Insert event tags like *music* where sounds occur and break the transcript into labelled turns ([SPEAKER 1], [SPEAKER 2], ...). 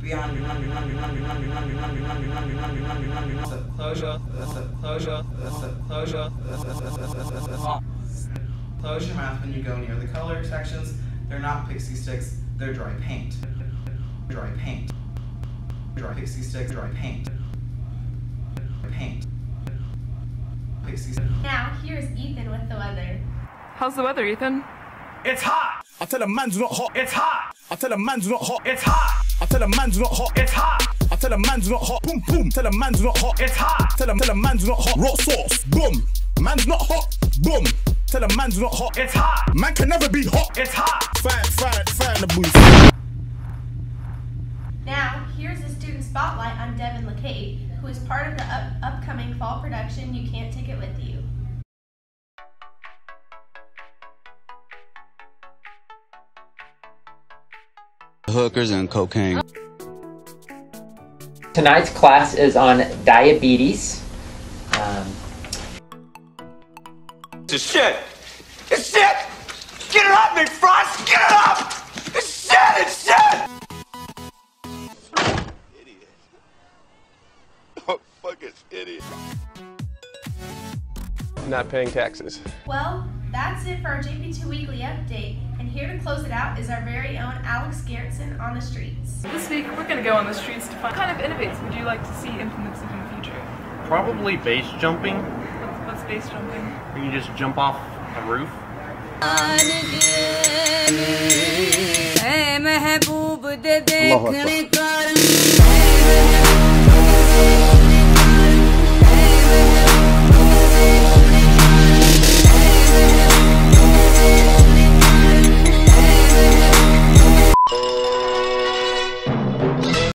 [SPEAKER 1] beyond your non your non your non your non your non your non closure closure closure close your mouth when you go near the color sections they're not pixie sticks they're dry paint dry paint dry pixie sticks dry paint paint pixie
[SPEAKER 2] Now, here's Ethan with the weather.
[SPEAKER 3] How's the weather, Ethan?
[SPEAKER 4] It's hot.
[SPEAKER 5] I tell a man's not hot.
[SPEAKER 4] It's hot.
[SPEAKER 5] I tell a man's not hot.
[SPEAKER 4] It's hot.
[SPEAKER 5] I tell a man's not hot.
[SPEAKER 4] It's hot.
[SPEAKER 5] I tell a man's not hot. Boom boom. Tell a man's not hot.
[SPEAKER 4] It's hot.
[SPEAKER 5] Tell him tell a man's not hot. Raw sauce. Boom. Man's not hot. Boom. Tell a man's not hot.
[SPEAKER 4] It's hot.
[SPEAKER 5] Man can never be hot.
[SPEAKER 4] It's hot.
[SPEAKER 5] Fire, fire, fire in the booth.
[SPEAKER 2] Now, here's a student spotlight on Devin LeCate, who is part of the up- upcoming fall production You Can't Take It With You.
[SPEAKER 6] Hookers and cocaine.
[SPEAKER 7] Tonight's class is on diabetes. Um,
[SPEAKER 4] It's shit. It's shit. Get it off me, Frost. Get it off. It's shit. It's shit. Idiot! *laughs* Fucking idiot.
[SPEAKER 8] Not paying taxes.
[SPEAKER 2] Well, that's it for our JP2 Weekly Update, and here to close it out is our very own Alex Garrettson on the streets.
[SPEAKER 3] This week, we're going to go on the streets to find what kind of innovates would you like to see implemented in the future?
[SPEAKER 9] Probably base jumping.
[SPEAKER 3] What's, what's base jumping?
[SPEAKER 9] Where you just jump off a roof.
[SPEAKER 10] Allah